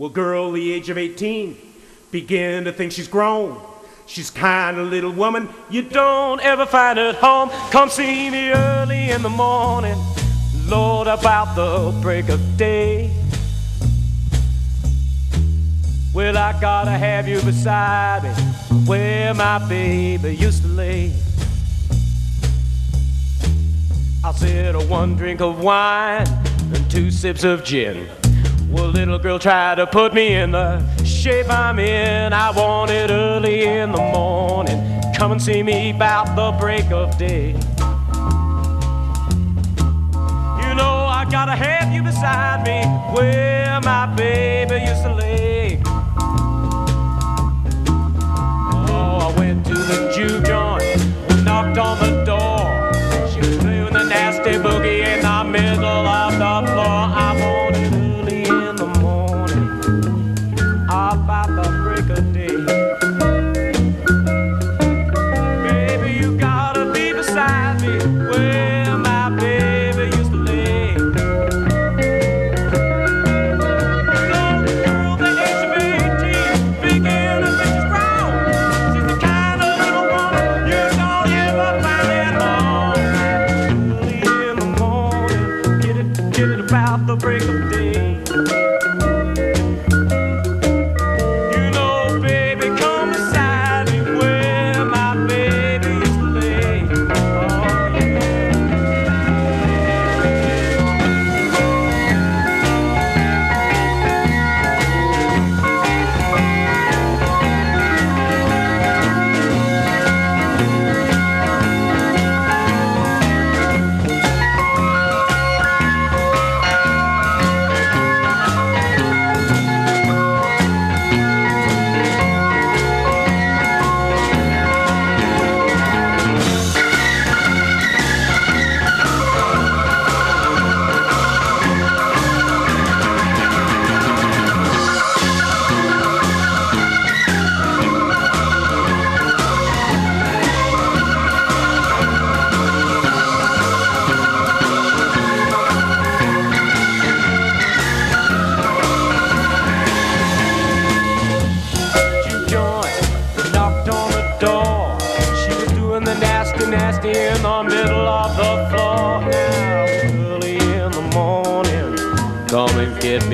Well, girl, the age of 18, begin to think she's grown. She's kind of little woman you don't ever find at home. Come see me early in the morning, Lord, about the break of day. Well, I gotta have you beside me, where my baby used to lay. I'll sit a one drink of wine and two sips of gin. Well, little girl, try to put me in the shape I'm in. I want it early in the morning. Come and see me about the break of day. You know I gotta have you beside me where my baby used to lay. About the break of day.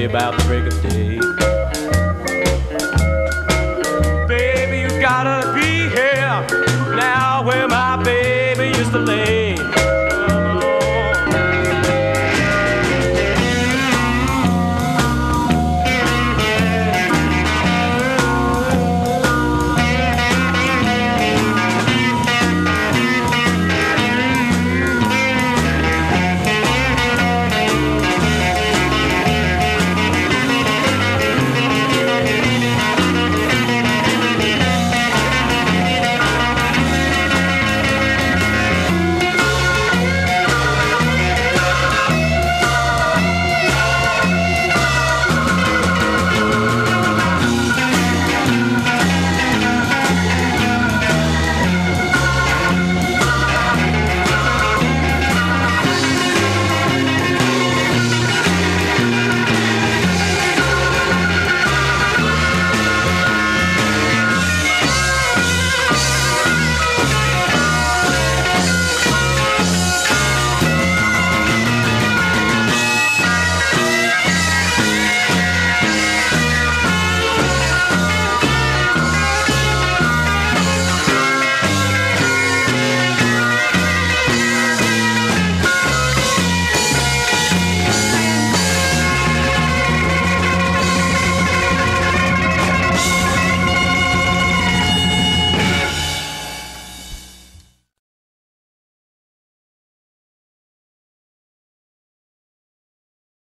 About the break of day.